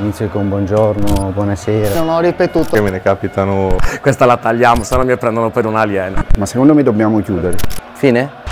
Inizio con buongiorno, buonasera. Non ho ripetuto. Che me ne capitano. Questa la tagliamo, se no mi prendono per un alieno. Ma secondo me dobbiamo chiudere. Fine?